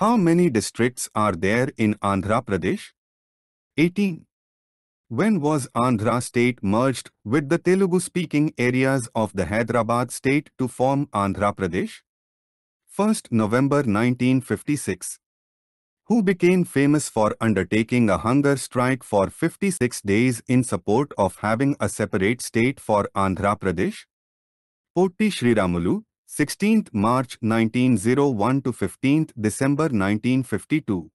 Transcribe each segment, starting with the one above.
How many districts are there in Andhra Pradesh? 18. When was Andhra state merged with the Telugu-speaking areas of the Hyderabad state to form Andhra Pradesh? 1st November 1956. Who became famous for undertaking a hunger strike for 56 days in support of having a separate state for Andhra Pradesh? Potti Sriramulu, 16th March 1901 to 15th December 1952.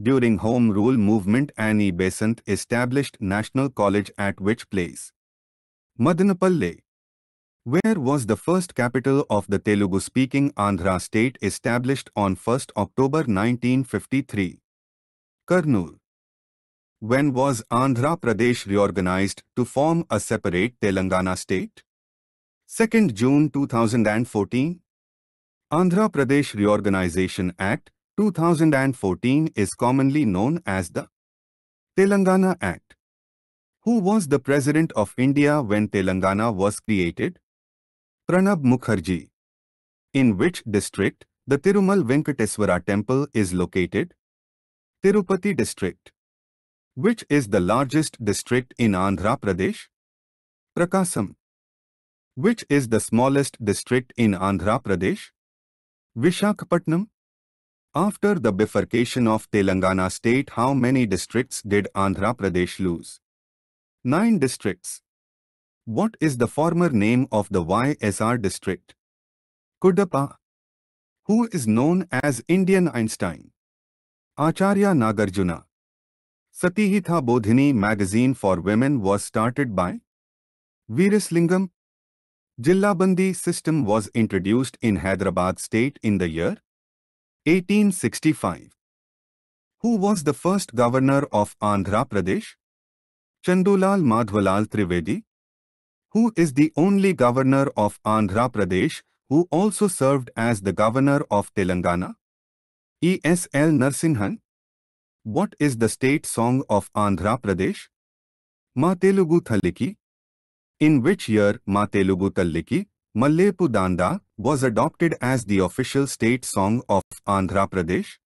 During Home Rule movement Annie Besant established National College at which place? Madanapalle. Where was the first capital of the Telugu-speaking Andhra state established on 1st October 1953? Kurnool. When was Andhra Pradesh reorganized to form a separate Telangana state? 2nd June 2014. Andhra Pradesh Reorganization Act 2014 is commonly known as the Telangana Act. Who was the President of India when Telangana was created? Pranab Mukherjee. In which district the Tirumal Venkateswara temple is located? Tirupati district. Which is the largest district in Andhra Pradesh? Prakasam. Which is the smallest district in Andhra Pradesh? Vishakhapatnam. After the bifurcation of Telangana state how many districts did Andhra Pradesh lose? Nine districts. What is the former name of the YSR district? Kudapa. Who is known as Indian Einstein? Acharya Nagarjuna. Satihitha Bodhini magazine for women was started by Veeresalingam. Jillabandi system was introduced in Hyderabad state in the year 1865. Who was the first governor of Andhra Pradesh? Chandulal Madhavlal Trivedi. Who is the only governor of Andhra Pradesh who also served as the governor of Telangana? E.S.L. Narasimhan. What is the state song of Andhra Pradesh? Ma Telugu Thalliki. In which year Ma Telugu Talliki, Mallepu Danda, was adopted as the official state song of Andhra Pradesh?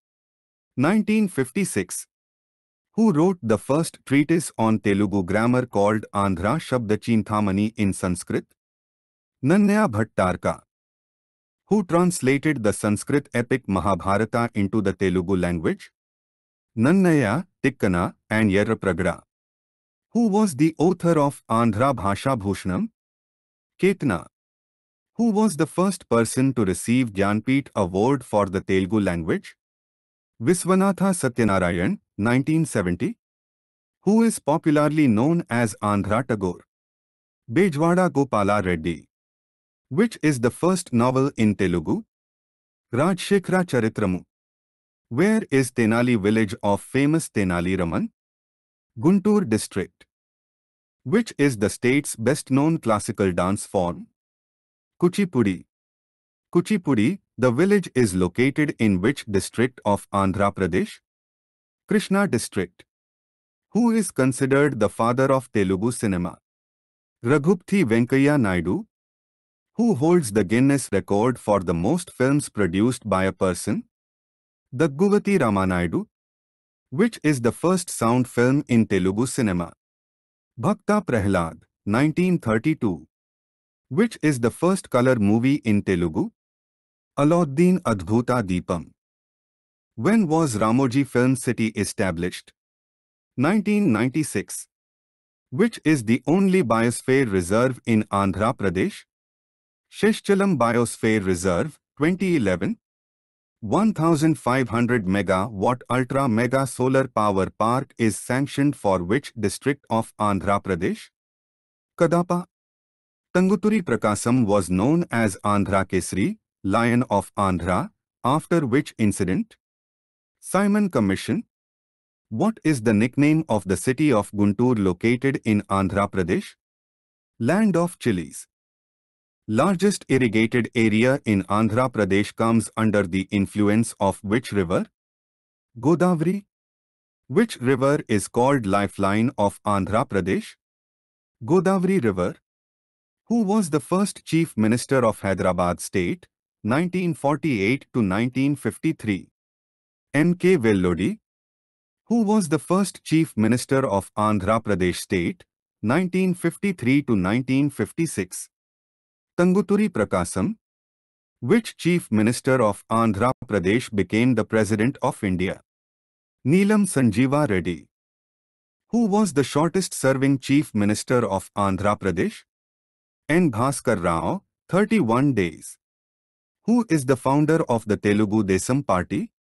1956. Who wrote the first treatise on Telugu grammar called Andhra Shabdachinthamani in Sanskrit? Nannaya Bhattaraka. Who translated the Sanskrit epic Mahabharata into the Telugu language? Nannaya, Tikkana, and Yerrapragada. Who was the author of Andhra Bhasha Bhushanam? Ketana. Who was the first person to receive Jnanpith Award for the Telugu language? Viswanatha Satyanarayan, 1970. Who is popularly known as Andhra Tagore? Bejwada Gopala Reddy. Which is the first novel in Telugu? Rajshekhara Charitramu. Where is Tenali village of famous Tenali Raman? Guntur district. Which is the state's best-known classical dance form? Kuchipudi. Kuchipudi, the village is located in which district of Andhra Pradesh? Krishna district. Who is considered the father of Telugu cinema? Raghupathi Venkaiah Naidu. Who holds the Guinness record for the most films produced by a person? Daggubati Ramanaidu. Which is the first sound film in Telugu cinema? Bhakta Prahlad, 1932. Which is the first color movie in Telugu? Alauddin Adbhuta Deepam. When was Ramoji Film City established? 1996. Which is the only biosphere reserve in Andhra Pradesh? Seshachalam Biosphere Reserve, 2011. 1500 megawatt ultra mega solar power park is sanctioned for which district of Andhra Pradesh? Kadapa. Tanguturi Prakasam was known as Andhra Kesari, Lion of Andhra, after which incident? Simon Commission. What is the nickname of the city of Guntur located in Andhra Pradesh? Land of Chilies. Largest irrigated area in Andhra Pradesh comes under the influence of which river? Godavari. Which river is called lifeline of Andhra Pradesh? Godavari River. Who was the first Chief Minister of Hyderabad State, 1948 to 1953? M.K. Vellodi, who was the first Chief Minister of Andhra Pradesh State, 1953 to 1956. Tanguturi Prakasam, which Chief Minister of Andhra Pradesh became the President of India. Neelam Sanjeeva Reddy, who was the shortest serving Chief Minister of Andhra Pradesh? N. Bhaskar Rao, 31 days. Who is the founder of the Telugu Desam Party?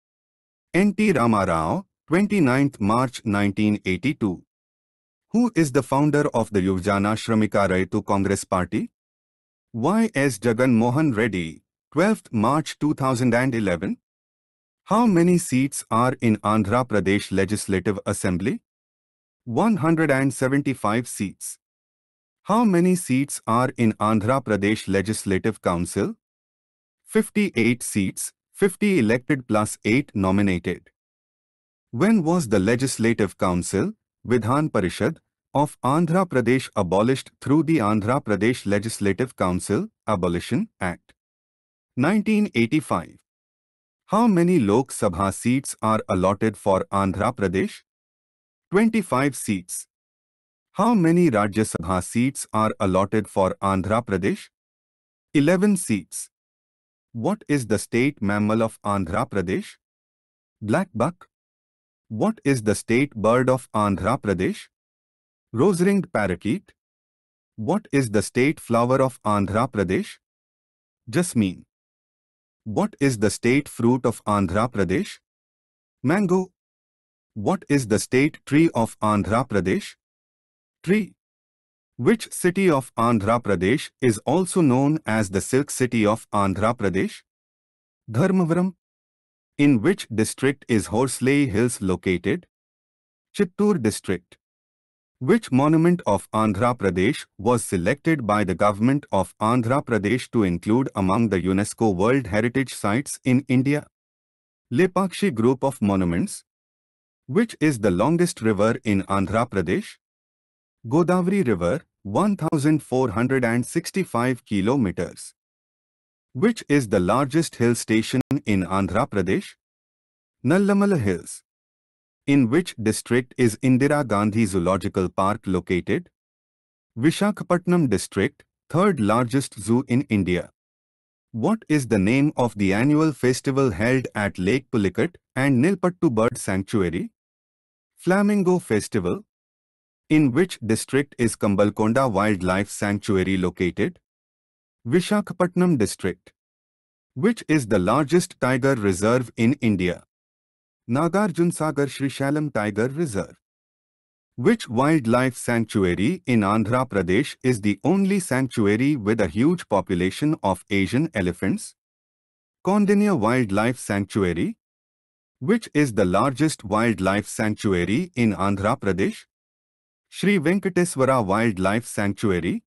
N.T. Ramarao, 29th March 1982. Who is the founder of the Yuvjana Shramika Raitu Congress Party? Y.S. Jagan Mohan Reddy, 12th March 2011. How many seats are in Andhra Pradesh Legislative Assembly? 175 seats. How many seats are in Andhra Pradesh Legislative Council? 58 seats, 50 elected plus 8 nominated. When was the Legislative Council, Vidhan Parishad, of Andhra Pradesh abolished through the Andhra Pradesh Legislative Council Abolition Act? 1985. How many Lok Sabha seats are allotted for Andhra Pradesh? 25 seats. How many Rajya Sabha seats are allotted for Andhra Pradesh? 11 seats. What is the state mammal of Andhra Pradesh? Black buck. What is the state bird of Andhra Pradesh? Rose-ringed parakeet. What is the state flower of Andhra Pradesh? Jasmine. What is the state fruit of Andhra Pradesh? Mango. What is the state tree of Andhra Pradesh? Tree. Which city of Andhra Pradesh is also known as the Silk City of Andhra Pradesh? Dharmavaram. In which district is Horsley Hills located? Chittoor district. Which monument of Andhra Pradesh was selected by the government of Andhra Pradesh to include among the UNESCO World Heritage Sites in India? Lepakshi Group of Monuments. Which is the longest river in Andhra Pradesh? Godavari River, 1465 kilometers. Which is the largest hill station in Andhra Pradesh? Nallamala Hills. In which district is Indira Gandhi Zoological Park located? Vishakhapatnam district, third largest zoo in India. What is the name of the annual festival held at Lake Pulicat and Nelapattu Bird Sanctuary? Flamingo Festival. In which district is Kambalakonda Wildlife Sanctuary located? Vishakhapatnam district. Which is the largest tiger reserve in India? Nagarjun Sagar Srisailam Tiger Reserve. Which wildlife sanctuary in Andhra Pradesh is the only sanctuary with a huge population of Asian elephants? Koundinya Wildlife Sanctuary. Which is the largest wildlife sanctuary in Andhra Pradesh? Sri Venkateswara Wildlife Sanctuary.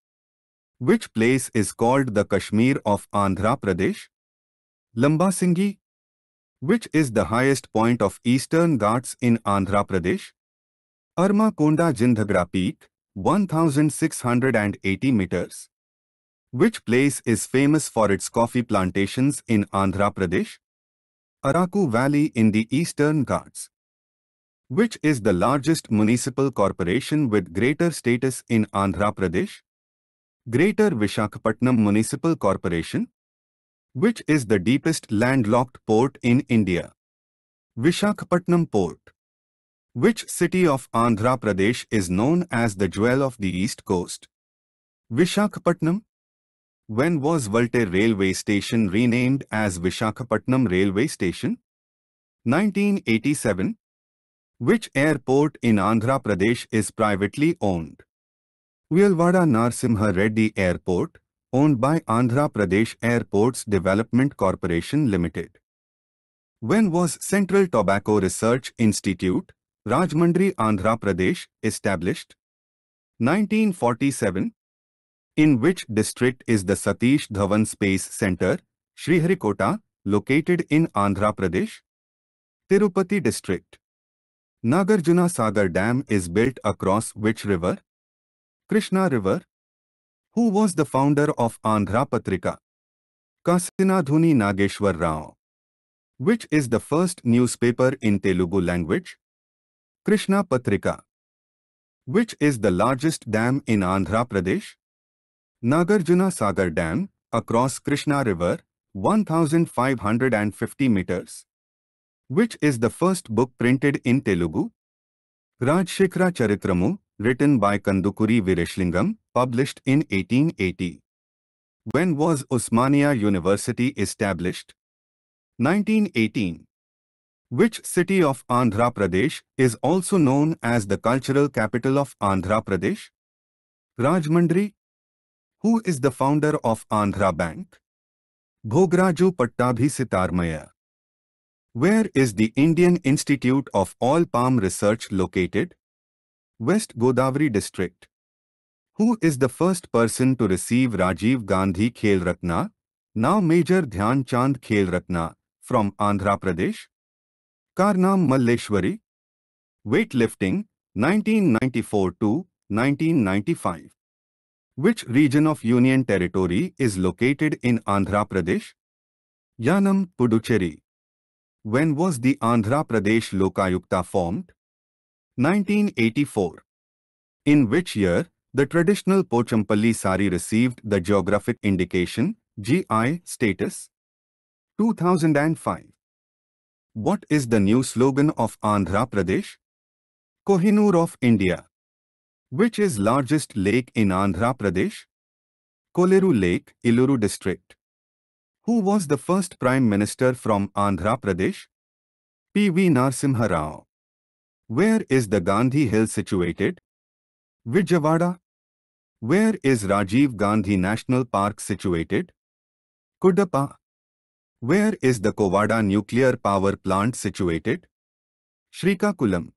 Which place is called the Kashmir of Andhra Pradesh? Lambasinghi. Which is the highest point of Eastern Ghats in Andhra Pradesh? Arma Konda Jindhagada Peak, 1680 meters. Which place is famous for its coffee plantations in Andhra Pradesh? Araku Valley in the Eastern Ghats. Which is the largest municipal corporation with greater status in Andhra Pradesh? Greater Vishakhapatnam Municipal Corporation. Which is the deepest landlocked port in India? Vishakhapatnam Port. Which city of Andhra Pradesh is known as the jewel of the East Coast? Vishakhapatnam. When was Waltair Railway Station renamed as Vishakhapatnam Railway Station? 1987. Which airport in Andhra Pradesh is privately owned? Uyyalawada Narasimha Reddy Airport, owned by Andhra Pradesh Airports Development Corporation Limited. When was Central Tobacco Research Institute, Rajahmundry, Andhra Pradesh, established? 1947. In which district is the Satish Dhawan Space Center, Sriharikota, located in Andhra Pradesh? Tirupati district. Nagarjuna Sagar Dam is built across which river? Krishna River. Who was the founder of Andhra Patrika? Kasinadhuni Nageshwar Rao. Which is the first newspaper in Telugu language? Krishna Patrika. Which is the largest dam in Andhra Pradesh? Nagarjuna Sagar Dam, across Krishna River, 1550 meters. Which is the first book printed in Telugu? Rajshekhara Charitramu, written by Kandukuri Veeresalingam, published in 1880. When was Osmania University established? 1918. Which city of Andhra Pradesh is also known as the cultural capital of Andhra Pradesh? Rajahmundry. Who is the founder of Andhra Bank? Bhogaraju Pattabhi Where is the Indian Institute of Oil Palm Research located? West Godavari District. Who is the first person to receive Rajiv Gandhi Khel Ratna, now Major Dhyan Chand Khel Ratna, from Andhra Pradesh? Karnam Malleshwari. Weightlifting, 1994 to 1995. Which region of Union Territory is located in Andhra Pradesh? Yanam, Puducherry. When was the Andhra Pradesh Lokayukta formed? 1984. In which year, the traditional Pochampalli sari received the geographic indication, GI, status? 2005. What is the new slogan of Andhra Pradesh? Kohinoor of India. Which is largest lake in Andhra Pradesh? Kolleru Lake, Eluru district. Who was the first Prime Minister from Andhra Pradesh? P.V. Narasimha Rao. Where is the Gandhi Hill situated? Vijayawada. Where is Rajiv Gandhi National Park situated? Kudappa. Where is the Kovvada nuclear power plant situated? Srikakulam.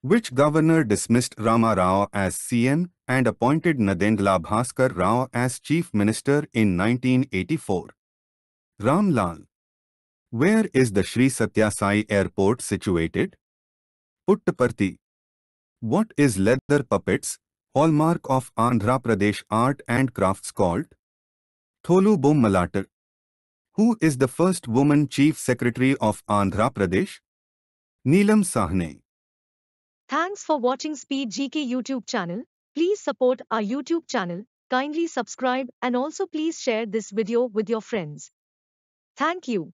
Which governor dismissed Rama Rao as CM and appointed Nadendla Bhaskar Rao as chief minister in 1984? Ram Lal. Where is the Sri Satya Sai airport situated? Puttaparthi. What is leather puppets, hallmark of Andhra Pradesh art and crafts called? Tholu Bommalata. Who is the first woman chief secretary of Andhra Pradesh? Neelam Sawhney. Thanks for watching Speed GK YouTube channel. Please support our YouTube channel, kindly subscribe and also please share this video with your friends. Thank you.